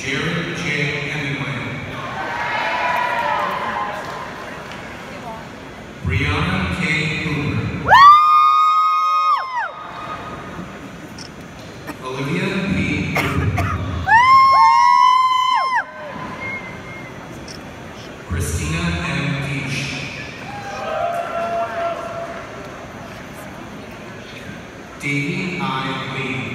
Jared J. Hemingway. Brianna K. Hoover. Olivia P. Christina M. Peach. Davey I. Lee.